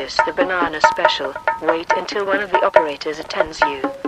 purchase the banana special, wait until one of the operators attends you.